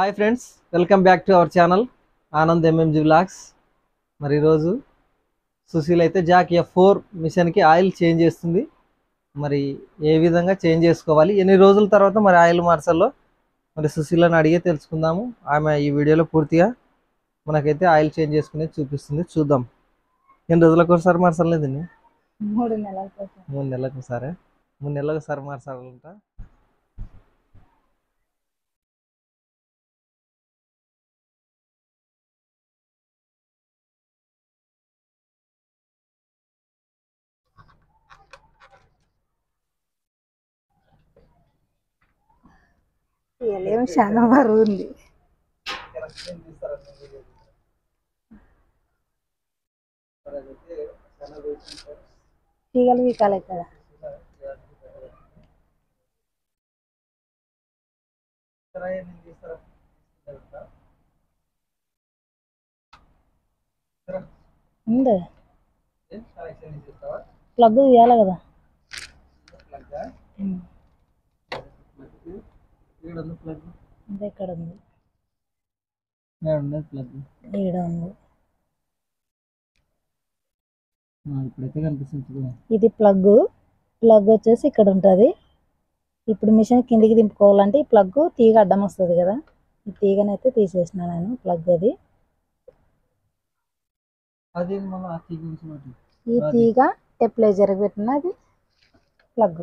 Hi friends welcome back to our channel Anand MMG vlogs మరి ఈరోజు సుశీల్ అయితే jack F four మిషన్కి oil change చేస్తుంది. మరి ఏ విధంగా చేంజ్ చేసుకోవాలి ఎన్ని రోజుల తర్వాత మరి ఆయిల్ మార్చాలో మరి సుశీలను అడిగే తెలుసుకుందాము. ఆమె ఈ వీడియోలో పూర్తిగా మనకైతే ఆయిల్ చేంజ్ చేసుకునేది చూపిస్తుంది. చూద్దాం. ఎన్ని రోజులకు ఒకసారి మార్చాలి దీన్ని మూడు నెలల కోసం మూడు నెలలకు ఒకసారి? మూడు నెలలకు ఒకసారి మార్చాలంట. ఏం చాలా బరువు ఉంది. తీగలు వీకాలి కదా ఉంది? ప్లగ్ తీయాలి కదా. ఇంకా ఇక్కడ ఉంది ప్లగ్. ఈడ ఉంది ఇప్పుడైతే కనిపిస్తుంది చూడు. ఇది ప్లగ్ ప్లగ్ వచ్చేసి ఇక్కడ ఉంటుంది. ఇప్పుడు మిషన్ కిందికి దింపుకోవాలంటే ఈ ప్లగ్ తీగ అడ్డం వస్తుంది కదా. ఈ తీగనైతే తీసేసిన నేను ప్లగ్ అది. ఈ తీగ టెప్లైజర్ పెట్టిన అది ప్లగ్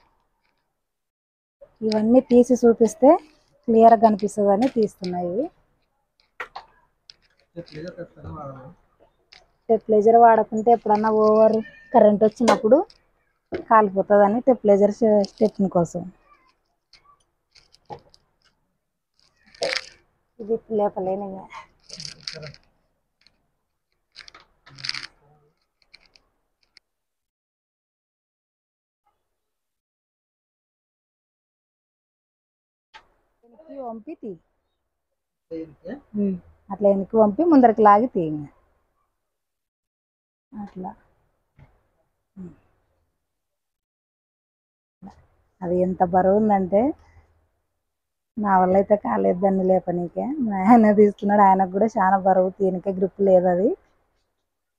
ఇవన్నీ తీసి చూపిస్తే క్లియర్గా కనిపిస్తుంది అని తీస్తున్నాయి టెప్లేజర్ వాడకుంటే ఎప్పుడన్నా ఓవర్ కరెంట్ వచ్చినప్పుడు కాలిపోతుందని టెప్లేజర్ స్టెప్ని కోసం. ఇది లేపలేనిగా ఇంకా వెనక్కి వంపి తీ. అట్లా వెనక్కి పంపి ముందరికి లాగి తీ ఇంకా. అట్లా. అది ఎంత బరువు ఉందంటే నా వల్ల అయితే కాలేదు దాన్ని లేపనీకే మా ఆయన తీస్తున్నాడు ఆయనకు కూడా చాలా బరువు తీనికే గ్రిప్ లేదు అది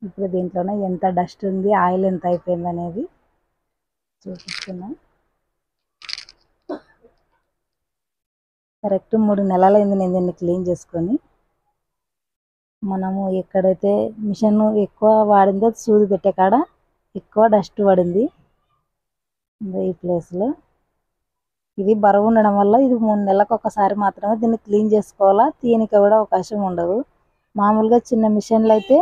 ఇప్పుడు దీంట్లోనే ఎంత డస్ట్ ఉంది ఆయిల్ ఎంత అయిపోయింది అనేది చూపిస్తున్నా కరెక్ట్ మూడు నెలలైంది నేను దీన్ని క్లీన్ చేసుకొని. మనము ఎక్కడైతే మిషన్ ఎక్కువ వాడిందో సూది పెట్టే కాడ ఎక్కువ డస్ట్ పడింది. ఈ ప్లేస్లో ఇది బరువు ఉండడం వల్ల ఇది మూడు నెలలకు ఒకసారి మాత్రమే దీన్ని క్లీన్ చేసుకోవాలా? తీయనికి కూడా అవకాశం ఉండదు. మామూలుగా చిన్న మిషన్లు అయితే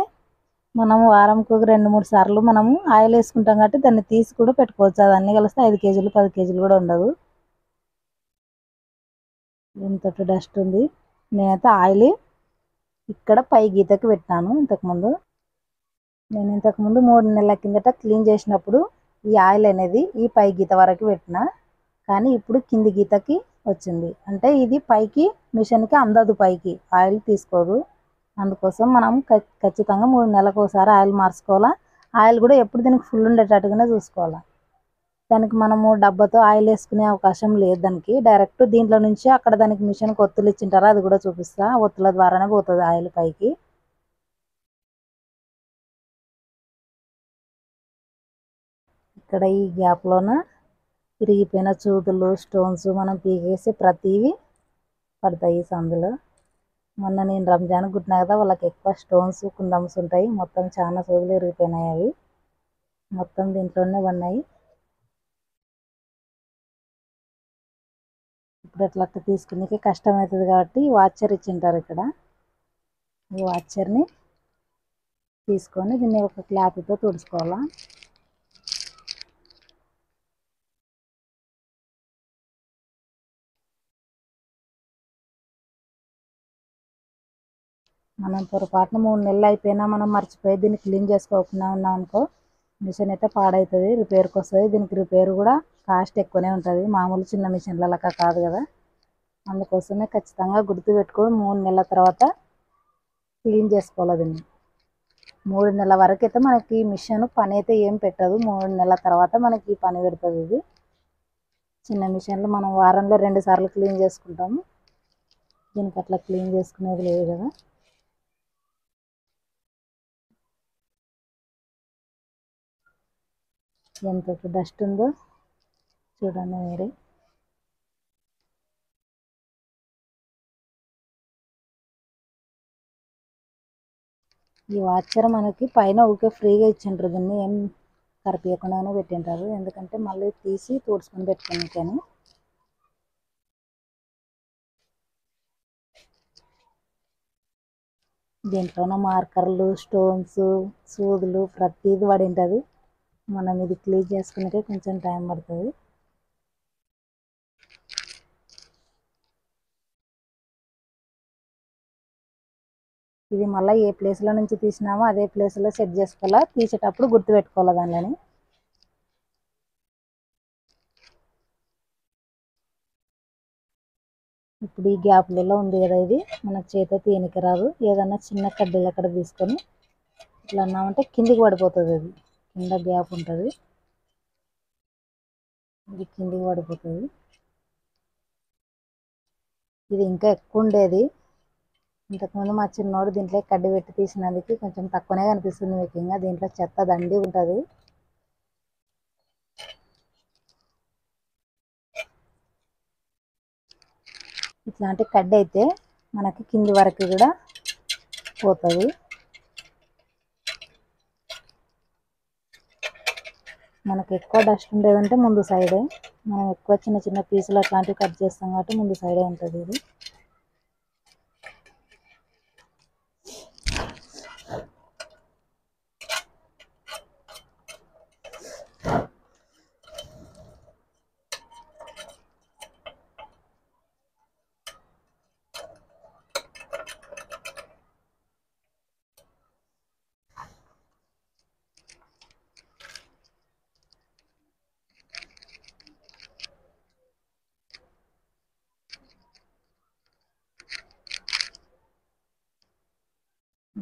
మనము వారంకు ఒక రెండు మూడు సార్లు మనము ఆయిల్ వేసుకుంటాం కాబట్టి దాన్ని తీసి కూడా పెట్టుకోవచ్చు. అది అన్ని కలిస్తే ఐదు కేజీలు పది కేజీలు కూడా ఉండదు. ఇంత డస్ట్ ఉంది. నేనైతే ఆయిల్ ఇక్కడ పై గీతకి పెట్టాను ఇంతకుముందు. నేను ఇంతకుముందు మూడు నెలల కిందట క్లీన్ చేసినప్పుడు ఈ ఆయిల్ అనేది ఈ పై గీత వరకు పెట్టిన. కానీ ఇప్పుడు కింది గీతకి వచ్చింది. అంటే ఇది పైకి మిషన్కి అందదు పైకి. ఆయిల్ తీసుకోదు. అందుకోసం మనం ఖచ్చితంగా మూడు నెలలకు ఒకసారి ఆయిల్ మార్చుకోవాలా? ఆయిల్ కూడా ఎప్పుడు దీనికి ఫుల్ ఉండేటట్టుగానే చూసుకోవాలా? దానికి మనము డబ్బాతో ఆయిల్ వేసుకునే అవకాశం లేదు దానికి. డైరెక్ట్ దీంట్లో నుంచి అక్కడ దానికి మిషన్కి ఒత్తులు ఇచ్చింటారా? అది కూడా చూపిస్తా. ఆ ఒత్తుల ద్వారానే పోతుంది ఆయిల్ పైకి. ఇక్కడ ఈ గ్యాప్లోన విరిగిపోయిన చూతులు స్టోన్స్ మనం పీకేసి ప్రతివి పడతాయి ఈ సందులో. మొన్న నేను రంజాన్ కుట్టినా కదా వాళ్ళకి ఎక్కువ స్టోన్స్ కుందమ్స్ ఉంటాయి. మొత్తం చాలా సూదులు విరిగిపోయినాయి అవి. మొత్తం దీంట్లోనే ఉన్నాయి ఇప్పుడు అట్లా అట్లా తీసుకునేకి కష్టం అవుతుంది కాబట్టి వాచర్ ఇచ్చి ఉంటారు ఇక్కడ. ఈ వాచర్ని తీసుకొని దీన్ని ఒక క్లాత్తో తుడుచుకోవాలా? మనం పొరపాటున మూడు నెలలు అయిపోయినా మనం మర్చిపోయి దీన్ని క్లీన్ చేసుకోకుండా ఉన్నాం అనుకో మిషన్ అయితే పాడవుతుంది రిపేర్కి వస్తుంది. దీనికి రిపేర్ కూడా కాస్ట్ ఎక్కువనే ఉంటుంది. మామూలు చిన్న మిషన్ల కాదు కదా. అందుకోసమే ఖచ్చితంగా గుర్తు పెట్టుకొని మూడు నెలల తర్వాత క్లీన్ చేసుకోవాలి దీన్ని. మూడు నెలల వరకు అయితే మనకి మిషన్ పని అయితే ఏం పెట్టదు. మూడు నెలల తర్వాత మనకి పని పెడుతుంది ఇది. చిన్న మిషన్లు మనం వారంలో రెండు సార్లు క్లీన్ చేసుకుంటాము. దీనికి అట్లా క్లీన్ చేసుకునేది లేదు కదా. ఎంత డస్ట్ ఉందో చూడండి మీరు. ఈ వాచర్ మనకి పైన ఊకే ఫ్రీగా ఇచ్చిండ్రు దీన్ని. ఏం కరిపియకుండానే పెట్టింటారు ఎందుకంటే మళ్ళీ తీసి తుడుచుకొని కానీ. దీంట్లోన మార్కర్లు స్టోన్స్ సూదులు ప్రతిది పడి ఉంటుంది మనం ఇది క్లీన్ చేసుకునేకే కొంచెం టైం పడుతుంది. ఇది మళ్ళీ ఏ ప్లేస్లో నుంచి తీసినామో అదే ప్లేస్లో సెట్ చేసుకోవాలా? తీసేటప్పుడు గుర్తుపెట్టుకోవాలి దానిని? ఇప్పుడు ఈ గ్యాప్లలో ఉంది కదా ఇది. మన చేత తీయనికి రాదు. ఏదన్నా చిన్న కడ్డీలు అక్కడ తీసుకొని ఇట్లా అన్నామంటే కిందికి పడిపోతుంది అది. కింద గ్యాప్ ఉంటుంది. ఇది కిందికి పడిపోతుంది. ఇది ఇంకా ఎక్కువ ఉండేది. ఇంతకుముందు మా చిన్నోడు దీంట్లో కడ్డి పెట్టి తీసినందుకు కొంచెం తక్కువనే కనిపిస్తుంది మీకు. ఇంకా దీంట్లో చెత్త దండి ఉంటుంది. ఇట్లాంటి కడ్డి అయితే మనకి కింది వరకు కూడా పోతుంది. మనకు ఎక్కువ డస్ట్ ఉండేదంటే ముందు సైడే మనం ఎక్కువ చిన్న చిన్న పీసులు అట్లాంటివి కట్ చేస్తాం కాబట్టి ముందు సైడే ఉంటుంది ఇది.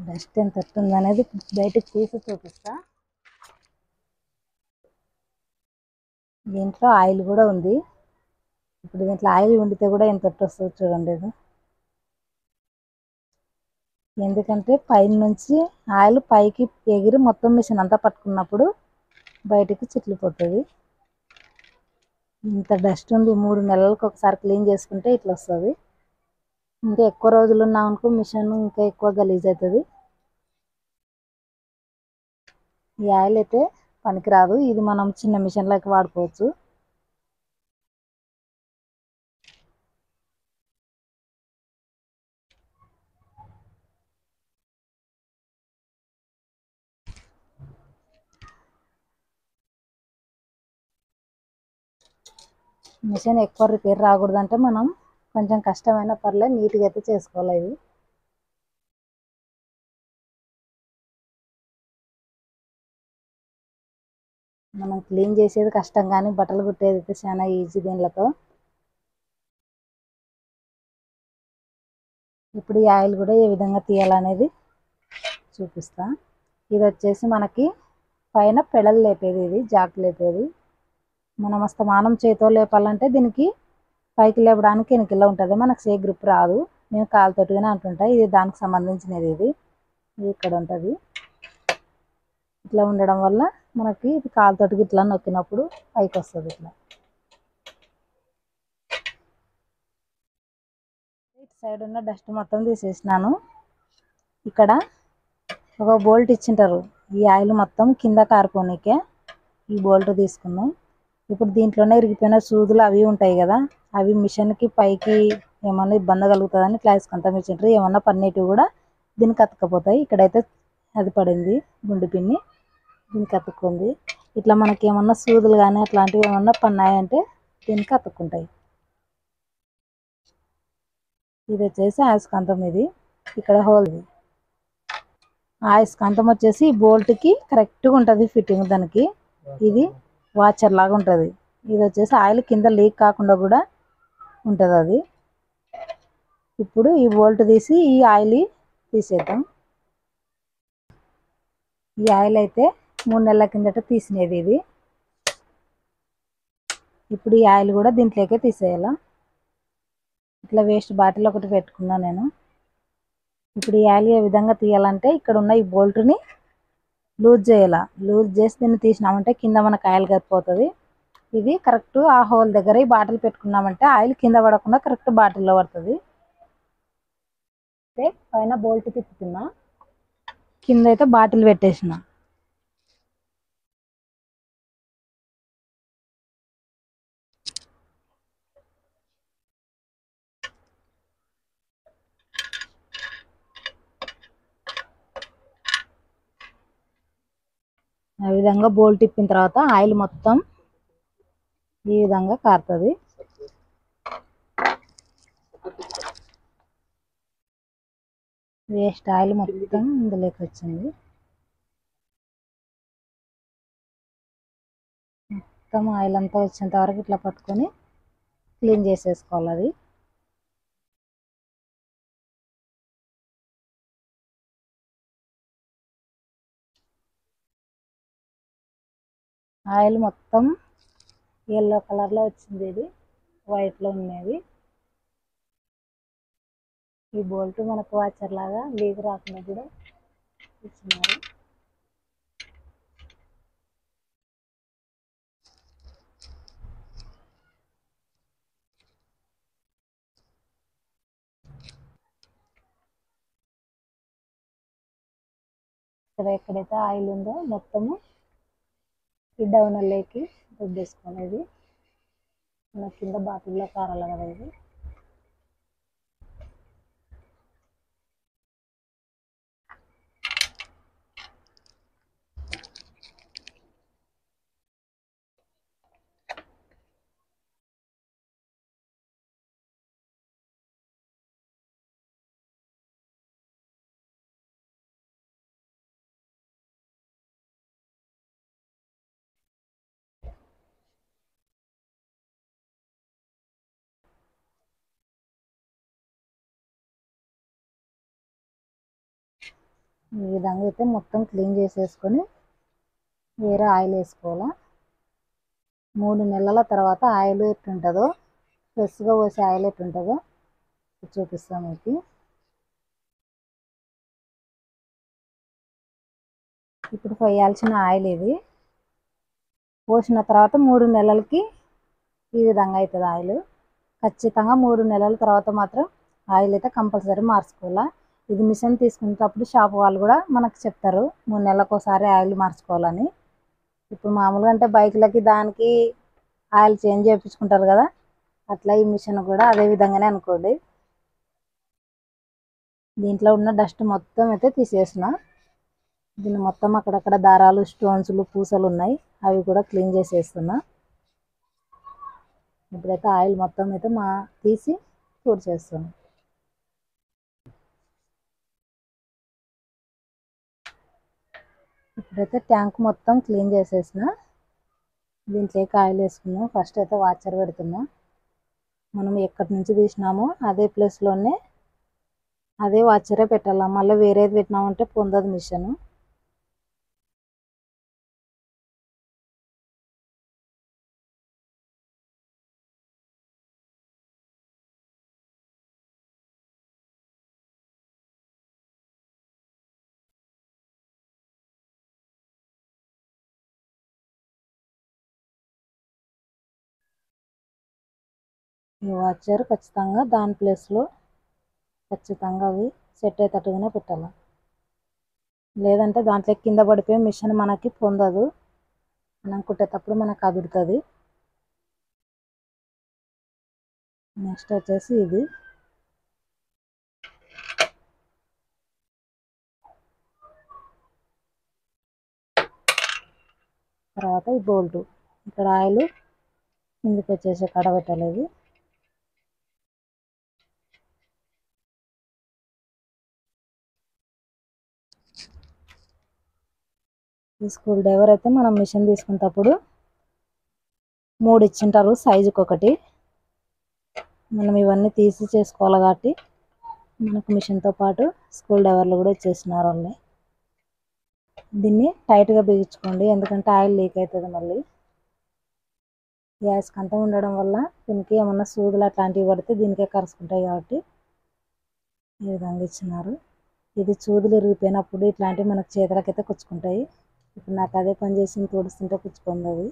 డస్ట్ ఎంత వస్తుంది అనేది బయటకు తీసి చూపిస్తా. దీంట్లో ఆయిల్ కూడా ఉంది. ఇప్పుడు దీంట్లో ఆయిల్ వండితే కూడా ఎంత వస్తుంది చూడండి ఇది. ఎందుకంటే పైన నుంచి ఆయిల్ పైకి ఎగిరి మొత్తం మిషన్ అంతా పట్టుకున్నప్పుడు బయటికి చిట్లిపోతుంది. ఇంత డస్ట్ ఉంది మూడు నెలలకు ఒకసారి క్లీన్ చేసుకుంటే ఇట్లా వస్తుంది. ఇంకా ఎక్కువ రోజులు ఉన్నామనుకో మిషన్ ఇంకా ఎక్కువ గలీజ్ అవుతుంది. ఈ ఆయిల్ అయితే పనికిరాదు. ఇది మనం చిన్న మిషన్లోకి వాడుకోవచ్చు. మిషన్ ఎక్కువ రిపేర్ రాకూడదంటే మనం కొంచెం కష్టమైన పర్లేదు నీట్గా అయితే చేసుకోవాలి ఇవి. మనం క్లీన్ చేసేది కష్టం కానీ బట్టలు కుట్టేది అయితే చాలా ఈజీ దీనిలతో. ఇప్పుడు ఈ ఆయిల్ కూడా ఏ విధంగా తీయాలనేది చూపిస్తా. ఇది వచ్చేసి మనకి పైన పెడలు లేపేది ఇది జాక్ లేపేది. మనం అస్తమానం చేతితో లేపాలంటే దీనికి పైకి లేపడానికి వెనకలో ఉంటుంది. మనకు సే గ్రిప్ రాదు. నేను కాలుతోటిగానే అంటుంటా ఇది దానికి సంబంధించినది ఇది. ఇది ఇక్కడ ఉంటుంది. ఇట్లా ఉండడం వల్ల మనకి ఇది కాలుతోటికి ఇట్లా నొక్కినప్పుడు పైకి వస్తుంది ఇట్లా. ఇటు సైడ్ ఉన్న డస్ట్ మొత్తం తీసేసినాను. ఇక్కడ ఒక బోల్ట్ ఇచ్చింటారు. ఈ ఆయిల్ మొత్తం కింద కారుకోనికే ఈ బోల్ట్ తీసుకున్నాం. ఇప్పుడు దీంట్లోనే ఇరిగిపోయిన సూదులు అవి ఉంటాయి కదా అవి మిషన్కి పైకి ఏమన్నా ఇబ్బంది కలుగుతుందని ఇట్లా అంతా మిషన్ ఏమన్నా పన్నీటివి కూడా దీనికి అతకపోతాయి ఇక్కడైతే అది పడింది గుండు పిన్ని. దీనికి అతుక్కుంది ఇట్లా మనకి ఏమన్నా సూదులు కానీ అట్లాంటివి ఏమన్నా పన్నాయంటే దీనికి అతుక్కుంటాయి ఇది వచ్చేసి అయస్కాంతం ఇది. ఇక్కడ హోల్ ఇది. ఆయస్కాంతం వచ్చేసి బోల్ట్కి కరెక్ట్గా ఉంటుంది ఫిట్టింగ్ దానికి. ఇది వాచర్ లాగా ఉంటుంది. ఇది వచ్చేసి ఆయిల్ కింద లీక్ కాకుండా కూడా ఉంటుంది అది. ఇప్పుడు ఈ బోల్ట్ తీసి ఈ ఆయిల్ తీసేద్దాం. ఈ ఆయిల్ అయితే మూడు నెలల కిందట తీసినది ఇది. ఇప్పుడు ఈ ఆయిల్ కూడా దీంట్లోకే తీసేయాలా. ఇట్లా వేస్ట్ బాటిల్ ఒకటి పెట్టుకున్నా నేను. ఇప్పుడు ఈ ఆయిల్ ఏ విధంగా తీయాలంటే ఇక్కడ ఉన్న ఈ బోల్ట్ని లూజ్ చేయాల. లూజ్ చేసి దీన్ని తీసినామంటే కింద మనకు ఆయిల్ కరిపోతుంది ఇది కరెక్ట్ ఆ హోల్ దగ్గర ఈ బాటిల్ పెట్టుకున్నామంటే ఆయిల్ కింద పడకుండా కరెక్ట్ బాటిల్లో పడుతుంది. పైన బోల్ట్ తిప్పుతున్నా. కింద అయితే బాటిల్ పెట్టేసిన. ఆ విధంగా బోల్ట్ తిప్పిన తర్వాత ఆయిల్ మొత్తం ఈ విధంగా కారుతుంది. వేస్ట్ ఆయిల్ మొత్తం ఇందులోకి వచ్చింది. మొత్తం ఆయిల్ అంతా వచ్చేంత వరకు ఇట్లా పట్టుకొని క్లీన్ చేసేసుకోవాలి అది. ఆయిల్ మొత్తం ఎల్లో కలర్లో వచ్చింది ఇది. వైట్లో ఉన్నది ఈ బోల్ట్ మనకు వాచర్ లాగా లీక్ రాకుండా కూడా ఇచ్చినారు ఇక్కడ ఎక్కడైతే ఆయిల్ ఉందో మొత్తము ఈ డౌనర్లోకి రుద్దేసుకోవాలి మన కింద బాటిల్లో కారాలి కదా ఇది ఈ విధంగా అయితే మొత్తం క్లీన్ చేసేసుకొని వేరే ఆయిల్ వేసుకోవాలా. మూడు నెలల తర్వాత ఆయిల్ ఎట్టుంటుందో ఫ్రెష్గా పోసే ఆయిల్ ఎట్టుంటుందో చూపిస్తాం మీకు. ఇప్పుడు పోయాల్సిన ఆయిల్ ఇది. పోసిన తర్వాత మూడు నెలలకి ఈ విధంగా అవుతుంది ఆయిల్. ఖచ్చితంగా మూడు నెలల తర్వాత మాత్రం ఆయిల్ అయితే కంపల్సరీ మార్చుకోవాలా. ఇది మిషన్ తీసుకునేటప్పుడు షాప్ వాళ్ళు కూడా మనకు చెప్తారు మూడు నెలలకు ఒకసారి ఆయిల్ మార్చుకోవాలని. ఇప్పుడు మామూలుగా అంటే బైక్లకి దానికి ఆయిల్ చేంజ్ చేయించుకుంటారు కదా అట్లా ఈ మిషన్ కూడా అదే విధంగానే అనుకోండి. దీంట్లో ఉన్న డస్ట్ మొత్తం అయితే తీసేసిన. దీన్ని మొత్తం అక్కడక్కడ దారాలు స్టోన్స్లు పూసలు ఉన్నాయి అవి కూడా క్లీన్ చేసేస్తున్నా. ఇప్పుడైతే ఆయిల్ మొత్తం అయితే మా తీసి పూర్తి చేస్తున్నాం ఇప్పుడైతే ట్యాంక్ మొత్తం క్లీన్ చేసేసిన. దీంట్లో కాయలు వేసుకున్నాం. ఫస్ట్ అయితే వాచర్ పెడుతున్నాం. మనం ఎక్కడి నుంచి తీసినామో అదే ప్లేస్లోనే అదే వాచరే పెట్టాలా. మళ్ళీ వేరేది పెట్టినామంటే పొందదు మిషన్. వాచర్ ఖచ్చితంగా దాని ప్లేస్లో. ఖచ్చితంగా అవి సెట్ అయ్యేటట్టుగానే పెట్టాలి. లేదంటే దాంట్లో కింద పడిపోయి మిషన్ మనకి పొందదు. మనం కుట్టేటప్పుడు మనకు అదురుతుంది. నెక్స్ట్ వచ్చేసి ఇది. తర్వాత ఈ బోల్టు. ఇక్కడ ఆయిల్ కిందకి వచ్చేసి కడబెట్టలేదు ఈ స్కూల్ డైవర్ అయితే మనం మిషన్ తీసుకున్నప్పుడు మూడు ఇచ్చింటారు సైజుకి ఒకటి. మనం ఇవన్నీ తీసి చేసుకోవాలి కాబట్టి మనకు మిషన్తో పాటు స్కూల్ డైవర్లు కూడా ఇచ్చేసినారు వాళ్ళని దీన్ని టైట్గా బిగించుకోండి ఎందుకంటే ఆయిల్ లీక్ అవుతుంది మళ్ళీ. గ్యాస్ కంతా ఉండడం వల్ల దీనికి ఏమన్నా సూదులు అట్లాంటివి పడితే దీనికే కరుచుకుంటాయి కాబట్టి ఈ విధంగా ఇచ్చినారు. ఇది సూదులు ఇరిగిపోయినప్పుడు ఇట్లాంటివి మనకు చేతులకైతే కుచ్చుకుంటాయి. ఇప్పుడు నాకు అదే పని చేసి తుడుస్తుంటే పుచ్చుకుంది అది.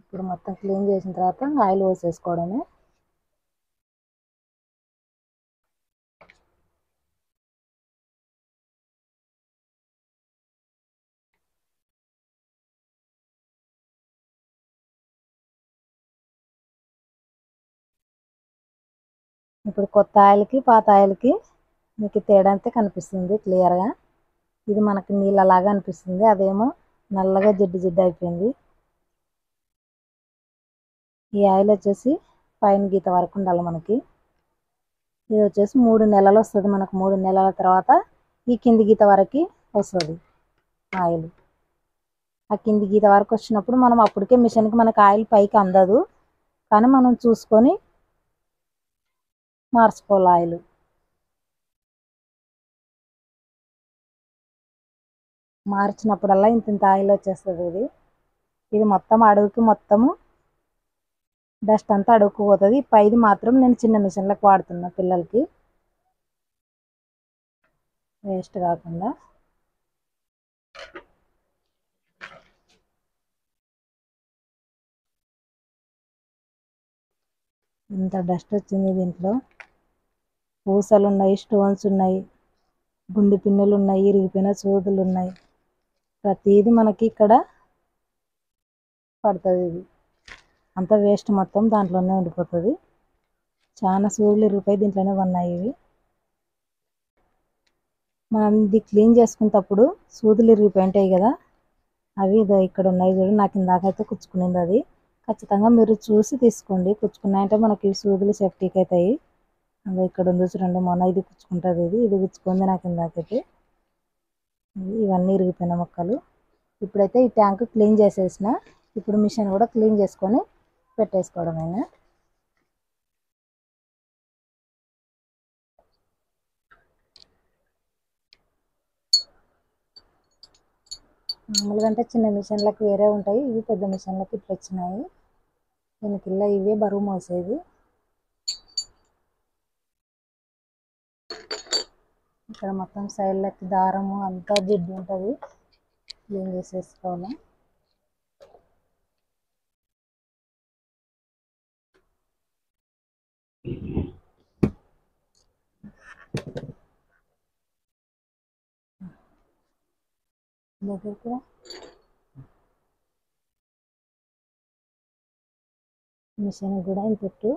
ఇప్పుడు మొత్తం క్లీన్ చేసిన తర్వాత ఆయిల్ పోసేసుకోవడమే. ఇప్పుడు కొత్త ఆయిల్కి పాత ఆయిల్కి మీకు తేడా అంతే కనిపిస్తుంది క్లియర్గా. ఇది మనకి నీళ్ళలాగా అనిపిస్తుంది. అదేమో నల్లగా జిడ్డు జిడ్డు అయిపోయింది. ఈ ఆయిల్ వచ్చేసి పైన గీత వరకు ఉండాలి మనకి. ఇది వచ్చేసి మూడు నెలలు వస్తుంది మనకు. మూడు నెలల తర్వాత ఈ కింది గీత వరకు వస్తుంది ఆయిల్. ఆ కింది గీత వరకు వచ్చినప్పుడు మనం అప్పటికే మిషన్కి మనకు ఆయిల్ పైకి అందదు. కానీ మనం చూసుకొని మార్చుకోవాలి ఆయిల్. మార్చినప్పుడల్లా ఇంత ఇంత ఆయిల్ వచ్చేస్తుంది ఇది. ఇది మొత్తం అడుగుకి మొత్తము డస్ట్ అంతా అడుగుకు పోతుంది. పైది మాత్రం నేను చిన్న మిషన్లకు వాడుతున్నా పిల్లలకి. వేస్ట్ కాకుండా. ఇంత డస్ట్ వచ్చింది దీంట్లో. పూసలు ఉన్నాయి స్టోన్స్ ఉన్నాయి గుండె పిన్నులు ఉన్నాయి ఇరిగిపోయిన సూదులు ఉన్నాయి ప్రతిదీ మనకి ఇక్కడ పడుతుంది ఇది. అంత వేస్ట్ మొత్తం దాంట్లోనే ఉండిపోతుంది. చాలా సూదులు ఇరిగిపోయి దీంట్లోనే ఉన్నాయి ఇవి. మనం ఇది క్లీన్ చేసుకునేటప్పుడు సూదులు ఇరిగిపోయి ఉంటాయి కదా అవి ఇదో ఇక్కడ ఉన్నాయి చూడు నాకు ఇందాకైతే కుచ్చుకునింది అది. ఖచ్చితంగా మీరు చూసి తీసుకోండి. కుచ్చుకున్నాయంటే మనకి సూదులు సేఫ్టీకి అవుతాయి. అదో ఇక్కడ ఉంది చూడండి మొన్న ఇది కుచ్చుకుంటుంది ఇది. ఇది గుచ్చుకుంది నాకు ఇందాకైతే ఇవన్నీ ఇరిగిపోయిన మొక్కలు. ఇప్పుడైతే ఈ ట్యాంక్ క్లీన్ చేసేసిన. ఇప్పుడు మిషన్ కూడా క్లీన్ చేసుకొని పెట్టేసుకోవడమేనా? మామూలుగా అంటే చిన్న మిషన్లకు వేరే ఉంటాయి. ఇవి పెద్ద మిషన్లకు ఇట్లా వచ్చినాయి దీనికి ఇలా ఇవే బరువు మోసేది. ఇక్కడ మొత్తం సైడ్లకి దారము అంతా జిడ్డు ఉంటుంది. క్లీన్ చేసేసుకోవాలి. దగ్గరికి రా. మిషన్ కూడా ఇంత చుట్టూ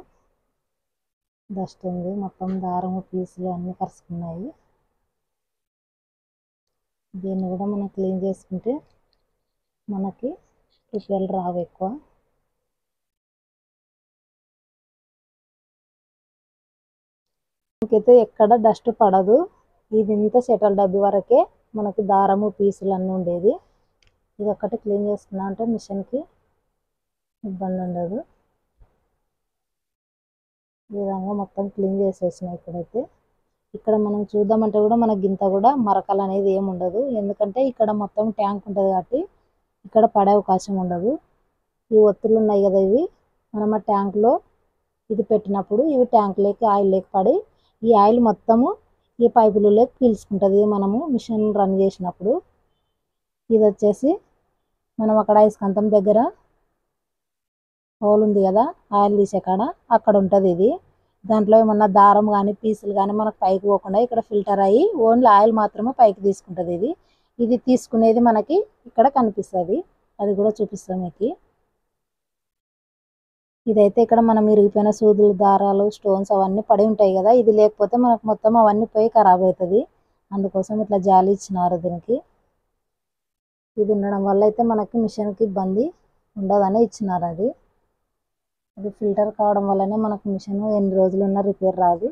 డస్ట్ ఉంది. మొత్తం దారము పీసులు అన్నీ కరుచుకున్నాయి దీన్ని కూడా మనం క్లీన్ చేసుకుంటే మనకి రుపాయలు రావు ఎక్కువ. ఇంకైతే ఎక్కడ డస్ట్ పడదు. ఇది ఇంత సెటల్ డబ్బి వరకే మనకి దారము పీసులు అన్నీ ఉండేది. ఇది ఒక్కటి క్లీన్ చేసుకున్నా అంటే మిషన్కి ఇబ్బంది ఉండదు. ఈ విధంగా మొత్తం క్లీన్ చేసేసిన ఇక్కడైతే. ఇక్కడ మనం చూద్దామంటే కూడా మనకి గింత కూడా మరకలు అనేది ఏమి ఉండదు. ఎందుకంటే ఇక్కడ మొత్తం ట్యాంక్ ఉంటుంది కాబట్టి ఇక్కడ పడే అవకాశం ఉండదు. ఈ ఒత్తులు ఉన్నాయి కదా ఇవి. మనం ఆ ట్యాంక్లో ఇది పెట్టినప్పుడు ఇవి ట్యాంక్లోకి ఆయిల్ లేక పడి ఈ ఆయిల్ మొత్తము ఈ పైపులలోకి పీల్చుకుంటుంది మనము మిషన్ రన్ చేసినప్పుడు. ఇది వచ్చేసి మనం అక్కడ ఐస్కంతం దగ్గర హోల్ ఉంది కదా ఆయిల్ తీసే కాడ అక్కడ ఉంటుంది ఇది. దాంట్లో ఏమన్నా దారం కానీ పీసులు కానీ మనకు పైకి పోకుండా ఇక్కడ ఫిల్టర్ అయ్యి ఓన్లీ ఆయిల్ మాత్రమే పైకి తీసుకుంటుంది ఇది. ఇది తీసుకునేది మనకి ఇక్కడ కనిపిస్తుంది. అది కూడా చూపిస్తాం మీకు. ఇదైతే ఇక్కడ మనం ఇరిగిపోయిన సూదులు దారాలు స్టోన్స్ అవన్నీ పడి ఉంటాయి కదా. ఇది లేకపోతే మనకు మొత్తం అవన్నీ పోయి ఖరాబ్ అవుతుంది అందుకోసం ఇట్లా జాలి ఇచ్చినారు దీనికి. ఇది ఉండడం వల్ల అయితే మనకి మిషన్కి ఇబ్బంది ఉండదని ఇచ్చినారు అది. అది ఫిల్టర్ కావడం వల్లనే మనకు మిషన్ ఎన్ని రోజులున్నా రిపేర్ రాదు.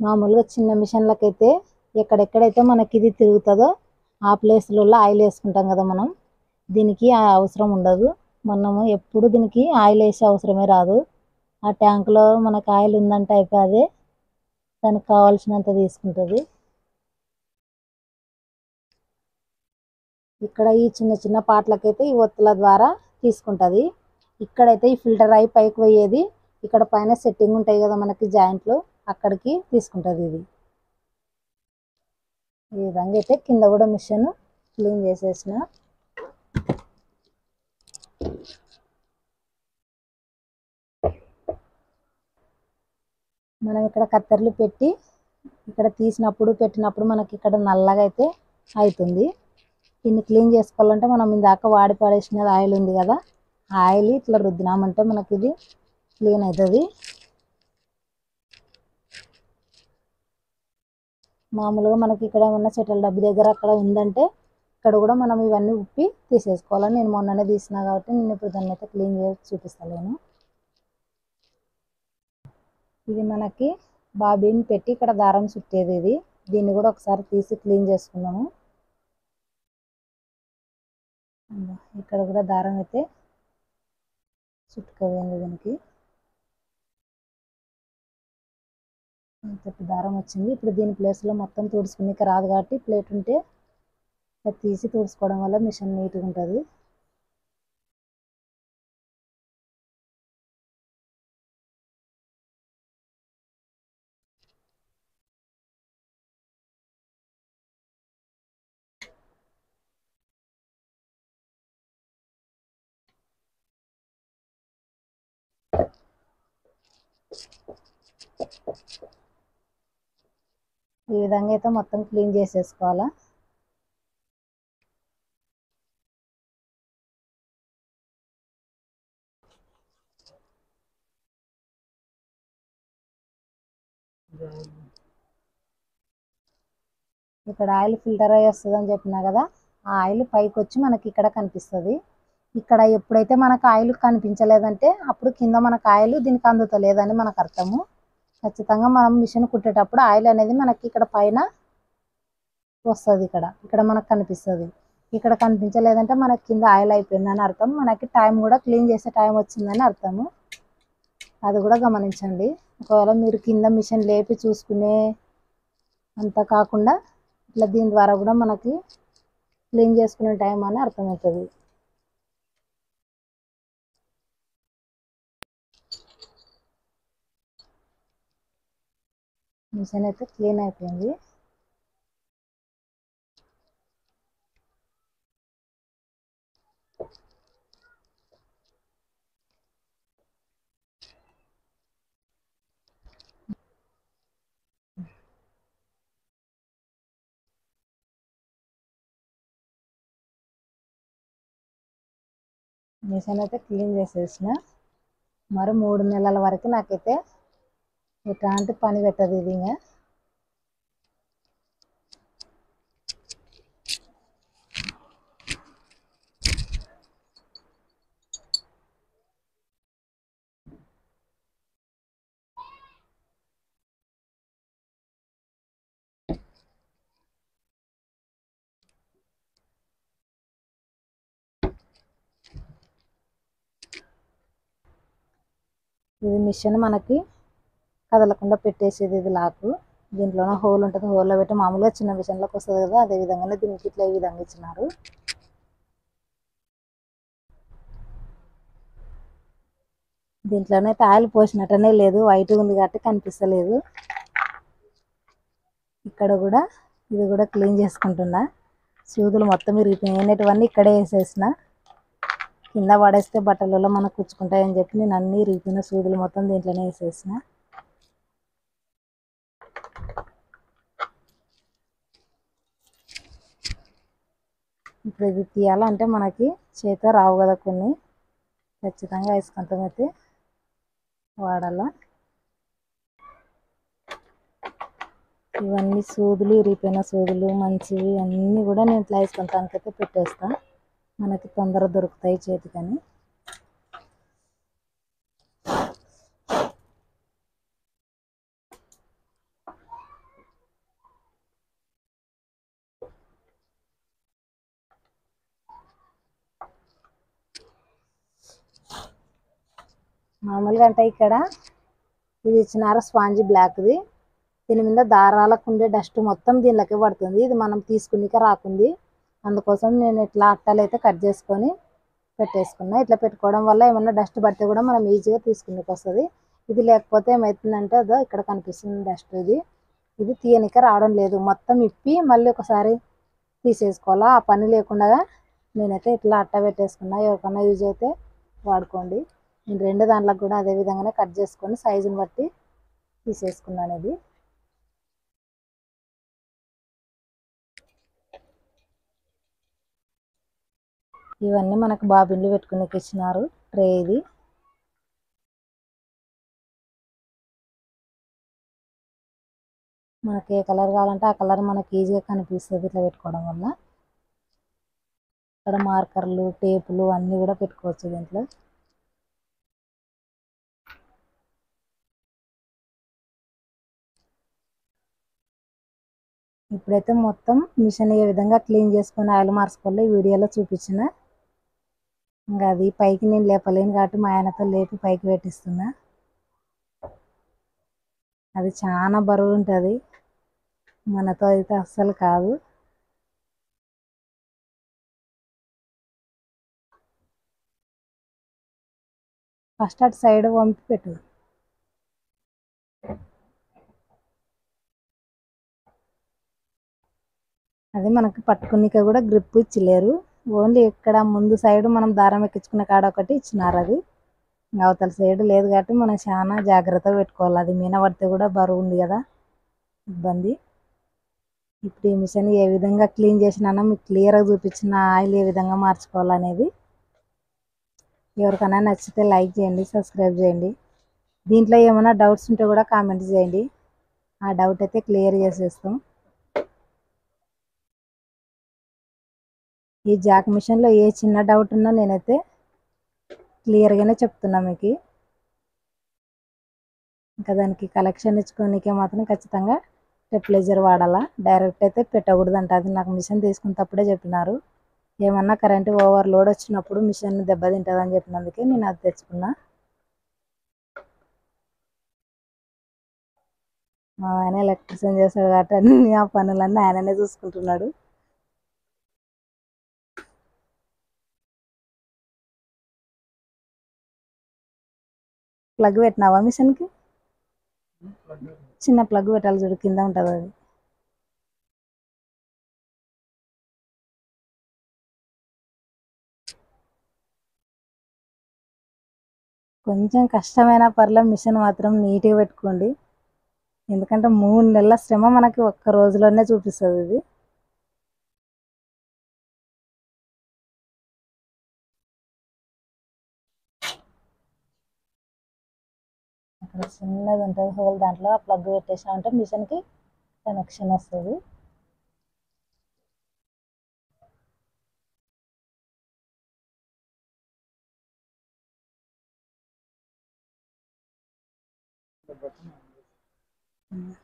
మామూలుగా చిన్న మిషన్లకైతే ఎక్కడెక్కడైతే మనకి ఇది తిరుగుతుందో ఆ ప్లేస్లలో ఆయిల్ వేసుకుంటాం కదా మనం. దీనికి ఆ అవసరం ఉండదు. మనము ఎప్పుడు దీనికి ఆయిల్ వేసే అవసరమే రాదు. ఆ ట్యాంక్లో మనకు ఆయిల్ ఉందంటే అయిపోయి దానికి కావాల్సినంత తీసుకుంటుంది. ఇక్కడ ఈ చిన్న చిన్న పాటలకైతే ఈ ఒత్తుల ద్వారా తీసుకుంటుంది. ఇక్కడైతే ఈ ఫిల్టర్ అయి పైకి పోయేది. ఇక్కడ పైన సెట్టింగ్ ఉంటాయి కదా మనకి జాయింట్లు అక్కడికి తీసుకుంటుంది ఇది. ఈ విధంగా అయితే కింద కూడా మిషన్ క్లీన్ చేసేసిన. మనం ఇక్కడ కత్తెరలు పెట్టి ఇక్కడ తీసినప్పుడు పెట్టినప్పుడు మనకి ఇక్కడ నల్లగా అయితే అవుతుంది. దీన్ని క్లీన్ చేసుకోవాలంటే మనం ఇందాక వాడి పడేసిన ఆయిల్ ఉంది కదా ఆయిల్ ఇట్లా రుద్దినామంటే మనకి ఇది క్లీన్ అవుతుంది మామూలుగా మనకి ఇక్కడ ఉన్న చెట్ల డబ్బు దగ్గర అక్కడ ఉందంటే ఇక్కడ కూడా మనం ఇవన్నీ ఉప్పి తీసేసుకోవాలని నేను మొన్ననే తీసినా కాబట్టి నేను ఇప్పుడు దాన్ని అయితే క్లీన్ చేసి చూపిస్తలేను. ఇది మనకి బాబీని పెట్టి ఇక్కడ దారం చుట్టేది ఇది. దీన్ని కూడా ఒకసారి తీసి క్లీన్ చేసుకున్నాము. ఇక్కడ కూడా దారం అయితే చుట్టుకోవేయండి దీనికి. ఇంతటి దారం వచ్చింది. ఇప్పుడు దీని ప్లేస్లో మొత్తం తుడుచుకునేకి రాదు కాబట్టి ప్లేట్ ఉంటే తీసి తుడుచుకోవడం వల్ల మిషన్ నీట్గా ఉంటుంది. ఈ విధంగా అయితే మొత్తం క్లీన్ చేసేసుకోవాలా? ఇక్కడ ఆయిల్ ఫిల్టర్ అయ్యి వస్తుంది అని చెప్పినా కదా ఆ ఆయిల్ పైకి వచ్చి మనకి ఇక్కడ కనిపిస్తుంది. ఇక్కడ ఎప్పుడైతే మనకు ఆయిల్ కనిపించలేదంటే అప్పుడు కింద మనకు ఆయిల్ దీనికి అందుతలేదని మనకు అర్థము. ఖచ్చితంగా మనం మిషన్ కుట్టేటప్పుడు ఆయిల్ అనేది మనకి ఇక్కడ పైన వస్తుంది ఇక్కడ. ఇక్కడ మనకు కనిపిస్తుంది. ఇక్కడ కనిపించలేదంటే మనకి కింద ఆయిల్ అయిపోయిందని అర్థం. మనకి టైం కూడా క్లీన్ చేసే టైం వచ్చిందని అర్థము. అది కూడా గమనించండి. ఒకవేళ మీరు కింద మిషన్ లేపి చూసుకునే అంత కాకుండా ఇట్లా దీని ద్వారా కూడా మనకి క్లీన్ చేసుకునే టైం అని అర్థమవుతుంది. మిషన్ అయితే క్లీన్ అయిపోయింది. మిషన్ అయితే క్లీన్ చేసేసిన. మరి మూడు నెలల వరకు నాకైతే ఎట్లాంటి పని పెట్టదు ఇది ఇంకా ఇది మిషన్ మనకి కదలకుండా పెట్టేసేది ఇది లాకు. దీంట్లోనే హోల్ ఉంటుంది హోల్లో పెట్టి మామూలుగా చిన్న మిషన్లోకి వస్తుంది కదా అదే విధంగానే దీనికి ఇట్లా ఈ విధంగా ఇచ్చినారు. దీంట్లోనే అయితే ఆయిల్ పోసినట్టనే లేదు వైట్ ఉంది కాబట్టి కనిపిస్తలేదు. ఇక్కడ కూడా ఇది కూడా క్లీన్ చేసుకుంటున్నా. సూదులు మొత్తం ఇరిగిపోయినటువన్నీ ఇక్కడే వేసేసిన. కింద పడేస్తే బట్టలలో మనకు కుచ్చుకుంటాయని చెప్పి నేను అన్ని ఇరిగిపోయిన సూదులు మొత్తం దీంట్లోనే వేసేసిన. ఇప్పుడు ఇది తీయాలంటే మనకి చేత రావు కదా కొన్ని. ఖచ్చితంగా ఐస్కంతం అయితే వాడాల. ఇవన్నీ సూదులు ఇరిగిపోయిన సూదులు మంచివి అన్నీ కూడా నేను ఇట్లా వేసుకుంటానికైతే పెట్టేస్తాను మనకి తొందర దొరుకుతాయి చేతికని. మామూలుగా అంటే ఇక్కడ ఇది ఇచ్చినారు స్పాంజ్ బ్లాక్ది. దీని మీద దారాలకు ఉండే డస్ట్ మొత్తం దీనిలోకి పడుతుంది. ఇది మనం తీసుకునిక రాకుంది. అందుకోసం నేను ఇట్లా అట్టలు అయితే కట్ చేసుకొని పెట్టేసుకున్నా. ఇట్లా పెట్టుకోవడం వల్ల ఏమన్నా డస్ట్ పడితే కూడా మనం ఈజీగా తీసుకునికి వస్తుంది. ఇది లేకపోతే ఏమవుతుందంటే అదో ఇక్కడ కనిపిస్తుంది డస్ట్ ఇది. ఇది తీయనిక రావడం లేదు. మొత్తం ఇప్పి మళ్ళీ ఒకసారి తీసేసుకోవాలా? ఆ పని లేకుండా నేనైతే ఇట్లా అట్ట పెట్టేసుకున్నా. ఎవరికన్నా యూజ్ అయితే వాడుకోండి. నేను రెండు దాంట్లో కూడా అదే విధంగానే కట్ చేసుకొని సైజుని బట్టి తీసేసుకున్నాను ఇది. ఇవన్నీ మనకు బాబిన్లు పెట్టుకునేకి ఇచ్చినారు ట్రే ఇది. మనకి ఏ కలర్ కావాలంటే ఆ కలర్ మనకి ఈజీగా కనిపిస్తుంది ఇట్లా పెట్టుకోవడం వల్ల. ఇక్కడ మార్కర్లు టేపులు అన్నీ కూడా పెట్టుకోవచ్చు దీంట్లో. ఇప్పుడైతే మొత్తం మిషన్ ఏ విధంగా క్లీన్ చేసుకొని ఆయిల్ మార్చుకోవాలి ఈ వీడియోలో చూపించిన. ఇంకా అది పైకి నేను లేపలేను కాబట్టి మా ఆయనతో లేపి పైకి పెట్టిస్తున్నా. అది చాలా బరువు ఉంటుంది. మనతో అయితే అస్సలు కాదు. ఫస్ట్ అటు సైడ్ వంపి పెట్టు. అది మనకు పట్టుకునిక కూడా గ్రిప్ ఇచ్చలేరు. ఓన్లీ ఇక్కడ ముందు సైడ్ మనం దారం ఎక్కించుకునే కాడ ఒకటి ఇచ్చినారు అది. అవతల సైడ్ లేదు కాబట్టి మనం చాలా జాగ్రత్తగా పెట్టుకోవాలి. అది మీన పడితే కూడా బరువు ఉంది కదా. ఇబ్బంది. ఇప్పుడు ఈ మిషన్ ఏ విధంగా క్లీన్ చేసినానో మీకు క్లియర్గా చూపించిన ఆయిల్ ఏ విధంగా మార్చుకోవాలనేది. ఎవరికైనా నచ్చితే లైక్ చేయండి సబ్స్క్రైబ్ చేయండి. దీంట్లో ఏమైనా డౌట్స్ ఉంటే కూడా కామెంట్ చేయండి. ఆ డౌట్ అయితే క్లియర్ చేసేస్తాం. ఈ జాక్ మిషన్లో ఏ చిన్న డౌట్ ఉన్నా నేనైతే క్లియర్గానే చెప్తున్నా మీకు. ఇంకా దానికి కలెక్షన్ ఇచ్చుకోనికే మాత్రం ఖచ్చితంగా స్టెప్లైజర్ వాడాలా. డైరెక్ట్ అయితే పెట్టకూడదంట. అది నాకు మిషన్ తీసుకున్నప్పుడే చెప్పినారు. ఏమన్నా కరెంట్ ఓవర్లోడ్ వచ్చినప్పుడు మిషన్ దెబ్బతింటుంది అని చెప్పినందుకే నేను అది తెచ్చుకున్నా. మా ఆయన ఎలక్ట్రిషియన్ చేస్తాడు కాబట్టి అన్ని ఆ పనులన్నీ ఆయననే చూసుకుంటున్నాడు. ప్లగ్ పెట్టినావా మిషన్కి? చిన్న ప్లగ్ పెట్టాలి చూడు కింద ఉంటుంది అది. కొంచెం కష్టమైన పర్లే మిషన్ మాత్రం నీట్గా పెట్టుకోండి. ఎందుకంటే మూడు నెలల శ్రమ మనకి ఒక్క రోజులోనే చూపిస్తుంది ఇది. ఇక్కడ చిన్నది ఉంటుంది. హోల్ దాంట్లో ప్లగ్ పెట్టేసామంటే మిషన్కి కనెక్షన్ వస్తుంది.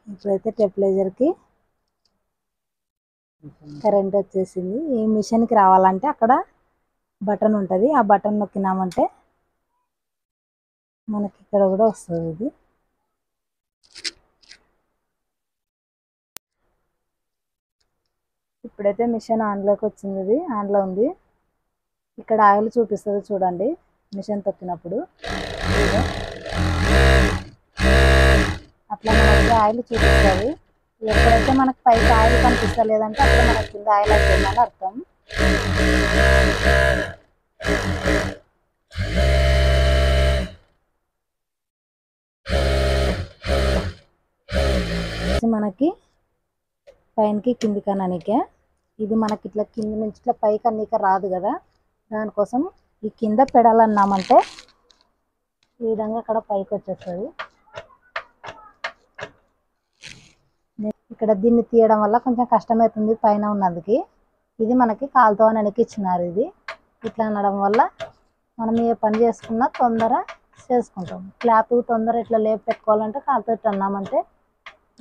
ఇప్పుడైతే టెంపరేచర్కి కరెంట్ వచ్చేసింది. ఈ మిషన్కి రావాలంటే అక్కడ బటన్ ఉంటుంది. ఆ బటన్ నొక్కినామంటే మనకి ఇక్కడ కూడా వస్తుంది ఇది. ఇప్పుడైతే మిషన్ ఆన్లోకి వచ్చింది ఇది ఆన్లో ఉంది. ఇక్కడ ఆయిల్ చూపిస్తుంది చూడండి మిషన్ తొక్కినప్పుడు. అట్లా మనకి ఆయిల్ చూపిస్తుంది. ఎప్పుడైతే మనకి పైకి ఆయిల్ కనిపిస్తలేదంటే అప్పుడు మనకి కింద ఆయిల్ అయిపోయిందని అర్థం. ఇది మనకి పైనకి కిందికి అననికే ఇది మనకి ఇట్లా కింది నుంచి ఇట్లా పైకి అన్నిక రాదు కదా. దానికోసం ఈ కింద పెడాలన్నామంటే ఈ విధంగా అక్కడ పైకి వచ్చేస్తుంది. ఇక్కడ దీన్ని తీయడం వల్ల కొంచెం కష్టమవుతుంది పైన ఉన్నందుకు. ఇది మనకి కాలుతో వెనక్కి ఇచ్చినారు ఇది. ఇట్లా అనడం వల్ల మనం ఏ పని చేసుకున్నా తొందర చేసుకుంటాం. క్లాత్ తొందర ఇట్లా లేపు పెట్టుకోవాలంటే కాలుతో ఇట్లా అన్నామంటే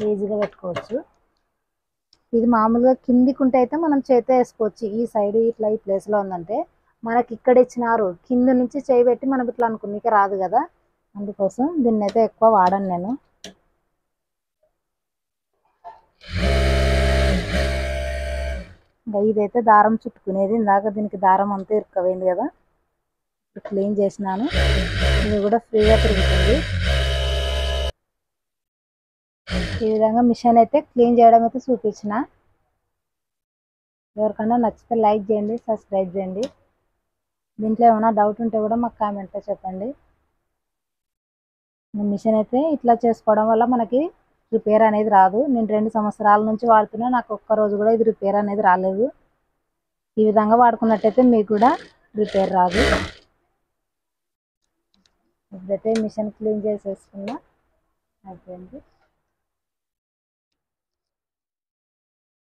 ఈజీగా పెట్టుకోవచ్చు. ఇది మామూలుగా కిందికి ఉంటే అయితే మనం చేతే వేసుకోవచ్చు. ఈ సైడ్ ఇట్లా ఈ ప్లేస్లో ఉందంటే మనకి ఇక్కడ ఇచ్చినారు. కింద నుంచి చేయి పెట్టి మనం ఇట్లా అనుకునేకి రాదు కదా. అందుకోసం దీన్ని అయితే ఎక్కువ వాడను నేను. ఇంకా ఇదైతే దారం చుట్టుకునేది. ఇందాక దీనికి దారం అంతా ఇరుక్కపోయింది కదా. క్లీన్ చేసినాను. ఇది కూడా ఫ్రీగా తిరుగుతుంది. ఈ విధంగా మిషన్ అయితే క్లీన్ చేయడం అయితే చూపించిన. ఎవరికైనా నచ్చితే లైక్ చేయండి సబ్స్క్రైబ్ చేయండి. దీంట్లో ఏమైనా డౌట్ ఉంటే కూడా మాకు కామెంట్లో చెప్పండి. మిషన్ అయితే ఇట్లా చేసుకోవడం వల్ల మనకి రిపేర్ అనేది రాదు. నేను రెండు సంవత్సరాల నుంచి వాడుతున్నా నాకు ఒక్క రోజు కూడా ఇది రిపేర్ అనేది రాలేదు. ఈ విధంగా వాడుకున్నట్టయితే మీకు కూడా రిపేర్ రాదు. ఇప్పుడైతే మిషన్ క్లీన్ చేసేసుకున్నా. అయిపోయింది.